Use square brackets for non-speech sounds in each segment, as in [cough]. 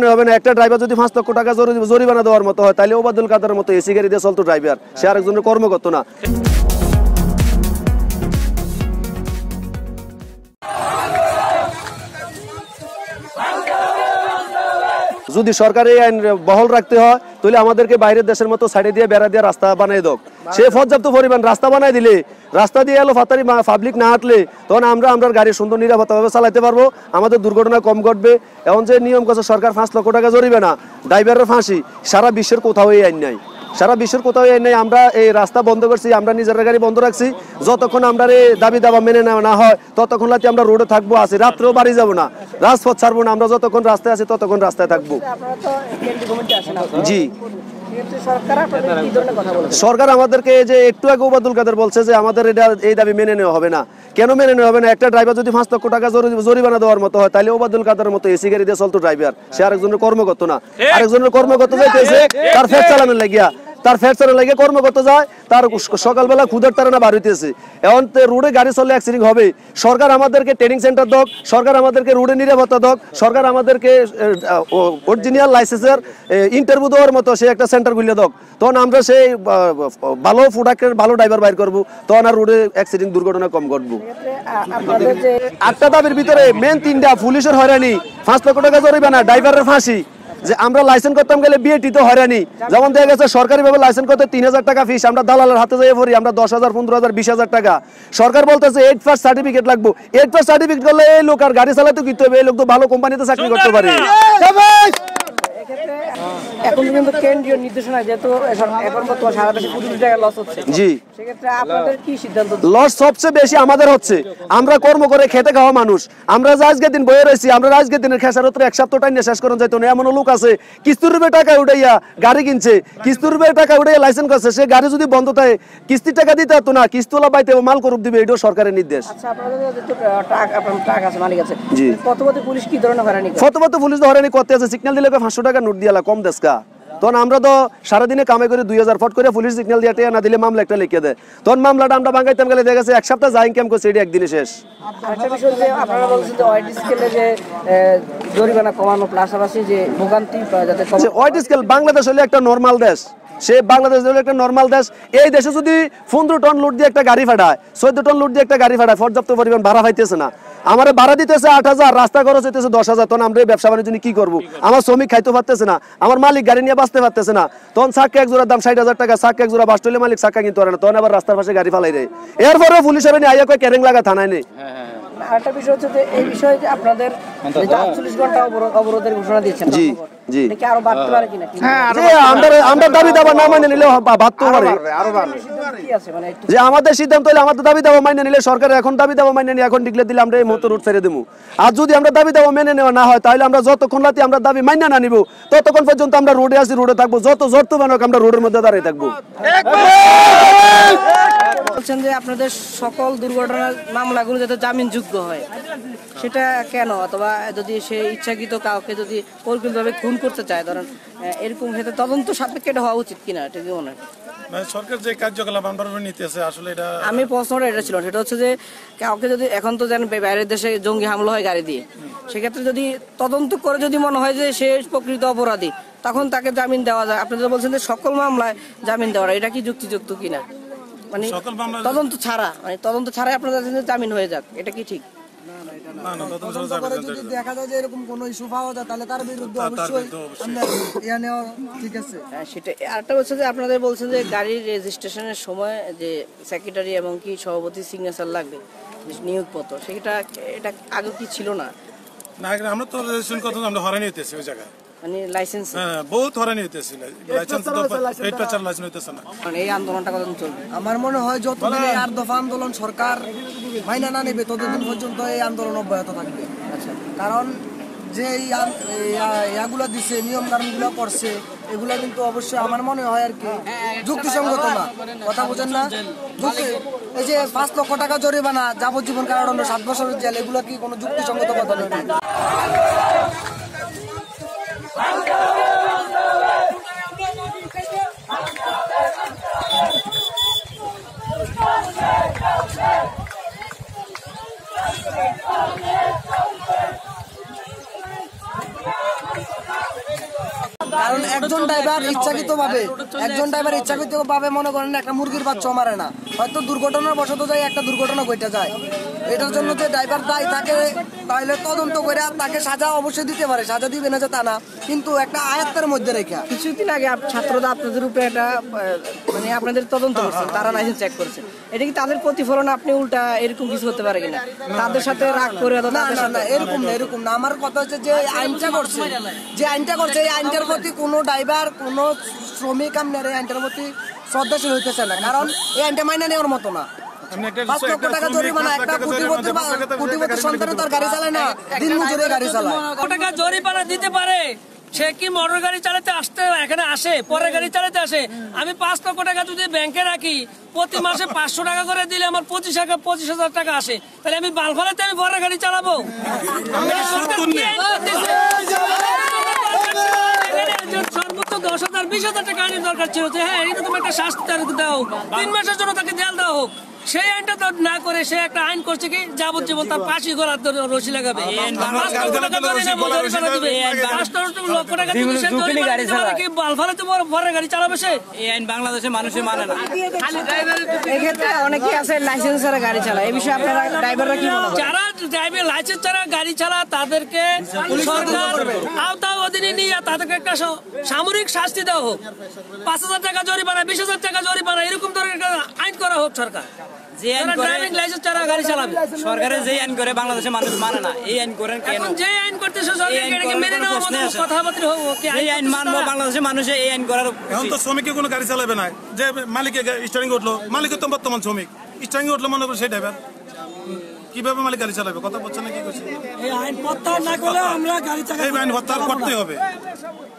নেওয়া হবে না। একটা ড্রাইভার যদি পাঁচ লক্ষ টাকা জরিমানা দেওয়ার মতো হয়, তাহলে ওবাদুল কাদের মতো এসি গাড়ি দিয়ে চলতো ড্রাইভার সে আরেকজনের কর্ম করতো না। যদি সরকার এই আইন বহল রাখতে হয় তাহলে আমাদেরকে বাইরের দেশের মতো সাইডে দিয়ে বেড়া দিয়ে রাস্তা বানাই দাও সে পর্যাপ্ত পরিমাণ রাস্তা বানাই দিলে রাস্তা দিয়ে এলো ফাতারি পাবলিক না হাঁটলে তখন আমরা আমরা গাড়ি সুন্দর নিরাপত্তাভাবে চালাতে পারব। আমাদের দুর্ঘটনা কম ঘটবে। এখন যে নিয়ম করছে সরকার পাঁচ লক্ষ টাকা জরিবে না ড্রাইভারের ফাঁসি সারা বিশ্বের কোথাও এই আইন নাই। সারা বিশ্বের কোথাও এই নেই আমরা এই রাস্তা বন্ধ করছি আমরা নিজের গাড়ি বন্ধ রাখছি। যতক্ষণ আমরা এই দাবি দাবা মেনে নেওয়া না হয় ততক্ষণ রাতে আমরা রোডে থাকব আছি। রাত্রেও বাড়ি যাব না রাজপথ ছাড়বো না আমরা যতক্ষণ রাস্তায় আছি ততক্ষণ রাস্তায় থাকব। জি। সরকার আমাদেরকে যে একটু আগে ওবাদুল কাদের বলছে যে আমাদের এটা এই দাবি মেনে নেওয়া হবে না। কেন মেনে নেওয়া হবে না? একটা ড্রাইভার যদি পাঁচ লক্ষ টাকা জরি- জরিমানা দেওয়ার মতো হয় তাহলে ওবাদুল কাদের মতো এসি গাড়ি দিয়ে চলতো ড্রাইভার সে আরেকজনের কর্ম করতো না আরেকজনের কর্ম করতে যাইতেছে তার ফের চালানোর লাগিয়া। তার চালানোর লাগিয়ে কর্ম করতে যায়, তার সকালবেলা ক্ষুদের তারা না বার হইতেছে। এখন রোডে গাড়ি চললে অ্যাক্সিডেন্ট হবে। সরকার আমাদেরকে ট্রেনিং সেন্টার দক, সরকার আমাদেরকে রোডে নিরাপত্তা দক, সরকার আমাদেরকে অরিজিনাল লাইসেন্সের ইন্টারভিউ দেওয়ার মতো সে একটা সেন্টার খুলে দক। তখন আমরা সেই ভালো প্রোডাক্টের ভালো ড্রাইভার বাইর করব, তখন আর রোডে অ্যাক্সিডেন্ট দুর্ঘটনা কম ঘটবো। আটটা দাবির ভিতরে মেন তিনটা পুলিশের হয়রানি, পাঁচ লক্ষ টাকা জরিমানা ড্রাইভারের ফাঁসি। যে আমরা লাইসেন্স করতাম গেলে বিএটি তো হয়রানি। যেমন দেখা গেছে সরকারি ভাবে লাইসেন্স করতে তিন হাজার টাকা ফিস আমরা দালালের হাতে যাই পড়ি আমরা দশ হাজার পনেরো হাজার বিশ হাজার টাকা। সরকার বলতেছে এইট ফার্স্ট সার্টিফিকেট লাগবো। এইট ফার্স্ট সার্টিফিকেট করলে এই লোক আর গাড়ি চালাতে কিনতে হবে? এই লোক তো ভালো কোম্পানিতে চাকরি করতে পারে। এখন কিন্তু কেন্দ্রীয় নির্দেশনা যেহেতু এখন- বর্তমান সারা দেশে কোটি কোটি টাকা লস হচ্ছে। জি। সেক্ষেত্রে আপনাদের কি সিদ্ধান্ত? লস সবচেয়ে বেশি আমাদের হচ্ছে। আমরা কর্ম করে খেতে খাওয়া মানুষ। আমরা আজকে দিন বয়ে রয়েছি আমরা আজকে দিনের খেসারত এক সপ্তাহ টাইম শেষ করেন যাইতো না। এমন লোক আছে কিস্তির রূপে টাকা উঠাইয়া গাড়ি কিনছে। কিস্তির রূপে টাকা উঠাইয়া লাইসেন্স করছে। সে গাড়ি যদি বন্ধ থাকে কিস্তির টাকা দিতে হতো না। কিস্তিওয়ালা বাইতে মাল করুপ দিবে এটাও সরকারের নির্দেশ। আচ্ছা আপনাদের পুলিশ কি ধরনের হয়রানি পুলিশ হয়রানি করতে আছে। সিগন্যাল দিলে পাঁচশো টাকা নোট দিয়ালা কম দেশকা তখন আমরা তো সারাদিনে কামে করে দুই হাজার ফট করে পুলিশ সিগন্যাল দিয়ে টেয়া না দিলে মামলা একটা লিখে দেয়। তখন মামলাটা আমরা ভাঙাইতাম গেলে দেখা গেছে এক সপ্তাহ যাই ক্যাম্প করছে এটা একদিনে শেষ। আরেকটা বিষয় যে আপনারা বলছেন যে ওয়াইড স্কেলে যে জরিমানা কমানো পাশাপাশি যে ভোগান্তি যাতে কম স্কেল বাংলাদেশ হলে একটা নর্মাল দেশ। সে বাংলাদেশ হলে একটা নর্মাল দেশ। এই দেশে যদি পনেরো টন লুট দিয়ে একটা গাড়ি ফাটায় চোদ্দ টন লুট দিয়ে একটা গাড়ি ফাটায় পর্যাপ্ত পরিমাণ ভাড়া পাইতেছে না। আমার ভাড়া দিতেছে আট হাজার রাস্তা খরচ হইতেছে দশ হাজার তখন আমরা এই ব্যবসা বাণিজ্য কি করব? আমার শ্রমিক খাইতে পারতেছে না আমার মালিক গাড়ি নিয়ে বাঁচতে পারতেছে না। তখন সাক্কা এক জোড়ার দাম ষাট হাজার টাকা সাক্কা এক জোড়া বাস টলে মালিক সাক্কা কিনতে পারে না। তখন আবার রাস্তার পাশে গাড়ি ফালাই দেয়। এরপরে পুলিশ হবে আইয়া কয় ক্যারেং লাগা থানায় নেই আরেকটা বিষয় হচ্ছে যে এই বিষয়ে যে আপনাদের আটচল্লিশ ঘণ্টা অবরোধের ঘোষণা দিচ্ছেন জি, জি। আরও বাড়তে পারে কিনা? কি আমরা দাবি দাবা না মানে নিলে ভাবতে পারে। সিদ্ধান্ত কি আছে? একটু যে আমাদের সিদ্ধান্ত হলে আমাদের দাবি দাবা মাইনে নিলে সরকার এখন দাবি দাবা মাইনে নিয়ে এখন ডিক্লেয়ার দিলে আমরা এই মুহূর্তে রুট ছেড়ে দেবো আর যদি আমরা দাবি দাবা মেনে নেওয়া না হয় তাহলে আমরা যতক্ষণ রাতে আমরা দাবি মাইনে না নিব ততক্ষণ পর্যন্ত আমরা রোডে আসি রোডে থাকব যত জর্ত বানক আমরা রোডের মধ্যে দাঁড়িয়ে থাকব। বলছেন যে আপনাদের সকল দুর্ঘটনার মামলাগুলো যাতে জামিনযোগ্য হয় সেটা কেন? অথবা যদি সে ইচ্ছাকৃত কাউকে যদি পরিকল্পিতভাবে খুন করতে চায় ধরেন এরকম ক্ষেত্রে তদন্ত সাপেক্ষে এটা হওয়া উচিত কিনা এটা কি মনে হয়? মানে সরকার যে কার্যকলাপ আমরা নিতেছে আসলে এটা আমি প্রশ্নটা এটা ছিল সেটা হচ্ছে যে কাউকে যদি এখন তো জানেন বাইরের দেশে জঙ্গি হামলা হয় গাড়ি দিয়ে সেক্ষেত্রে যদি তদন্ত করে যদি মনে হয় যে সে প্রকৃত অপরাধী তখন তাকে জামিন দেওয়া যায়। আপনি যেটা বলছেন যে সকল মামলায় জামিন দেওয়া এটা কি যুক্তিযুক্ত কিনা? মানে তদন্ত ছাড়া মানে তদন্ত ছাড়াই আপনাদের জামিন হয়ে যাক এটা কি ঠিক? না না তদন্ত ছাড়া যাবে না, যদি দেখা যায় যে এরকম কোনো ইস্যু পাওয়া যায় তাহলে তার বিরুদ্ধে তার অবশ্যই বিরুদ্ধে অবশ্যই। আমরা ইয়া নেওয়া ঠিক আছে। হ্যাঁ, সেটা আরেকটা হচ্ছে যে আপনাদের বলছেন যে গাড়ির রেজিস্ট্রেশনের সময় যে সেক্রেটারি এবং কি সভাপতি সিগনেচার লাগবে যে নিয়োগপত্র সেটা এটা আগে কি ছিল না? না আমরা তো রেজিস্ট্রেশন করতে আমরা হরানি হইতেছি ওই জায়গায়। মানে লাইসেন্স হ্যাঁ বহুত হরানি হইতেছি। লাইসেন্স এইট পাচার লাইসেন্স হইতেছে না। মানে এই আন্দোলনটা কতদিন চলবে? আমার মনে হয় যতদিন এই আট দফা আন্দোলন সরকার মাইনা না নেবে ততদিন পর্যন্ত এই আন্দোলন অব্যাহত থাকবে। আচ্ছা। কারণ যে ইয়াগুলো দিছে নিয়ম কানুনগুলো করছে এগুলো কিন্তু অবশ্যই আমার মনে হয় আর কি যুক্তিসঙ্গত না। কথা বোঝেন না? যুক্তি- এই যে পাঁচ লক্ষ টাকা জরিমানা যাবজ্জীবন কারাদণ্ড সাত বছরের জেল এগুলো কি কোনো যুক্তিসঙ্গত কথা নয় কারণ একজন ড্রাইভার ইচ্ছাকৃত ভাবে একজন ড্রাইভার ইচ্ছাকৃত ভাবে মনে করেন একটা মুরগির বাচ্চা মারে না। হয়তো দুর্ঘটনার বশত যায় একটা দুর্ঘটনা ঘটে যায়। এটার জন্য যে ড্রাইভার দায়ী থাকে তাহলে তদন্ত করে তাকে সাজা অবশ্যই দিতে পারে। সাজা দিবে না যে তা না। কিন্তু একটা আয়াত্তের মধ্যে রেখে। কিছুদিন আগে ছাত্ররা আপনাদের উপরে একটা মানে আপনাদের তদন্ত করছে তারা লাইসেন্স চেক করছে। এটা কি তাদের প্রতিফলন আপনি উল্টা এরকম কিছু হতে পারে কিনা? তাদের সাথে রাগ করে না না না এরকম না এরকম না। আমার কথা হচ্ছে যে আইনটা করছে। যে আইনটা করছে এই আইনটার প্রতি কোনো ড্রাইভার কোনো শ্রমিক আপনার এই আইনটার প্রতি শ্রদ্ধাশীল হইতেছে না। কারণ এই আইনটা মাইনে নেওয়ার মতো না। পাঁচ লক্ষ টাকা জরিমানা একটা কোটিপতি কোটিপতি সন্তানে তার গাড়ি চালায় না। দিন মজুরে গাড়ি চালায়। টাকা জরিমানা দিতে পারে? সে কি মোটর গাড়ি চালাতে আসতে এখানে আসে পরে গাড়ি চালাতে আসে। আমি পাঁচ লক্ষ টাকা যদি ব্যাংকে রাখি প্রতি মাসে [laughs] পাঁচশো টাকা করে দিলে আমার পঁচিশ হাজার পঁচিশ হাজার টাকা আসে। তাহলে আমি বালফালাতে আমি পরে গাড়ি চালাবো? সর্বোচ্চ দশ হাজার বিশ হাজার টাকা আইনের দরকার ছিল। যে হ্যাঁ এরকম একটা শাস্তি তার দাও। তিন মাসের জন্য তাকে জেল দেওয়া হোক। সেই আইনটা তো না করে সে একটা আইন করছে কি? যাবজ্জীবন তার করার রশি লাগাবে। পাঁচ লক্ষ টাকা জরিমানা জরিমানা দিবে। পাঁচ লক্ষ টাকা দিবে, সে জরিমানা দিতে পারে কি? বালফালাতে বড় বড় গাড়ি চালাবে সে? এই আইন বাংলাদেশে মানুষে মানে না। এক্ষেত্রে অনেকে আছে লাইসেন্স ছাড়া গাড়ি চালায়। এই বিষয়ে আপনারা ড্রাইভাররা কি যারা ড্রাইভিং লাইসেন্স ছাড়া গাড়ি চালা তাদেরকে সরকার আওতা অধীনে নিয়ে তাদেরকে একটা সামরিক শাস্তি দেওয়া হোক। পাঁচ হাজার টাকা জরিমানা বিশ হাজার টাকা জরিমানা এরকম ধরনের একটা আইন করা হোক সরকার। যে ড্রাইভিং লাইসেন্স ছাড়া গাড়ি চালাবে। সরকারের যে আইন করে বাংলাদেশের মানুষ মানে না। এই আইন করেন কেন? এখন যে আইন করতেছে সরকার এটাকে মেনে করার নেওয়ার প্রশ্নই মতো আসে। কথাবার্তা হোক কি এই আইন মানবো বাংলাদেশের মানুষের এই আইন করার এখন তো শ্রমিকে কোনো গাড়ি চালাবে না। যে মালিকে স্টারিং উঠল মালিকের তো বর্তমান শ্রমিক। স্টারিং উঠল মনে করো সেই ড্রাইভার কীভাবে মালিক গাড়ি চালাবে? কথা বলছে না কি করছে? এই আইন প্রত্যাহার না করলে আমরা গাড়ি চালাবো। এই আইন প্রত্যাহার করতে হবে।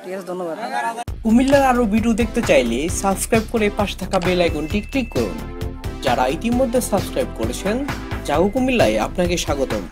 ঠিক আছে ধন্যবাদ। কুমিল্লার আরও ভিডিও দেখতে চাইলে সাবস্ক্রাইব করে পাশে থাকা বেল আইকনটি ক্লিক করুন। যারা ইতিমধ্যে সাবস্ক্রাইব করেছেন জাগো কুমিল্লায় আপনাকে স্বাগতম।